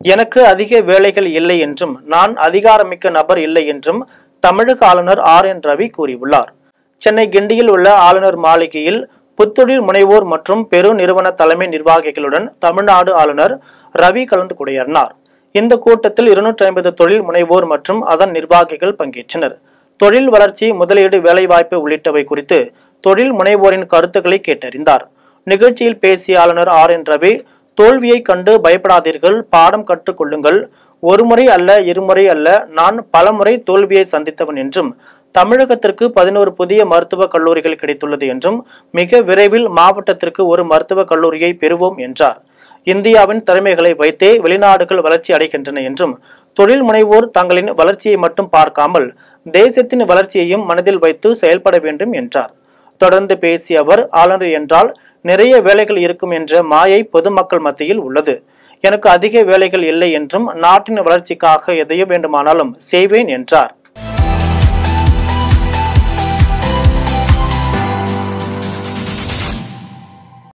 எனக்கு அதிக வேலைகள் இல்லை என்றும் நான் அதிகாரமிக்க நபர் இல்லை என்றும் தமிழக ஆளுநர் ஆர் என் ரவி கூறியுள்ளார். சென்னை கிண்டியில் உள்ள ஆளுநர் மாளிகையில் புத்தொழில் முனைவோர் மற்றும் பெரு நிறுவன தலைமை நிர்வாகிகளுடன் தமிழ்நாடு ஆளுநர் ரவி கலந்து கொடையாடினார் இந்த கூட்டத்தில் இருநூற்றி ஐம்பது தொழில் முனைவோர் மற்றும் அதன் நிர்வாகிகள் பங்கேற்றனர். தொழில் வளர்ச்சி முதலீடு வேலைவாய்ப்பு உள்ளிட்டவை குறித்து தொழில் முனைவோரின் கருத்துக்களை கேட்டறிந்தார். நிகழ்ச்சியில் பேசிய ஆளுநர் ஆர் என் ரவி தோல்வியை கண்டு பயப்படாதீர்கள் பாடம் கற்றுக்கொள்ளுங்கள். ஒருமுறை அல்ல இருமுறை அல்ல. நான் பலமுறை தோல்வியை சந்தித்தவன் என்றும் தமிழகத்திற்கு பதினோரு புதிய மருத்துவக் கல்லூரிகள் கிடைத்துள்ளது என்றும் மிக விரைவில் மாவட்டத்திற்கு ஒரு மருத்துவக் கல்லூரியை பெறுவோம் என்றார். இந்தியாவின் திறமைகளை வைத்தே வெளிநாடுகள் வளர்ச்சி அடைகின்றன என்றும் தொழில் முனைவோர் தங்களின் வளர்ச்சியை மட்டும் பார்க்காமல் தேசத்தின் வளர்ச்சியையும் மனதில் வைத்து செயல்பட வேண்டும் என்றார். தொடர்ந்து பேசிய அவர் ஆளுநர் என்றால் நிறைய வேலைகள் இருக்கும் என்ற மாயை பொதுமக்கள் மத்தியில் உள்ளது. எனக்கு அதிக வேலைகள் இல்லை என்றும் நாட்டின் வளர்ச்சிக்காக எதையோ வேண்டுமானாலும் செய்வேன் என்றார்.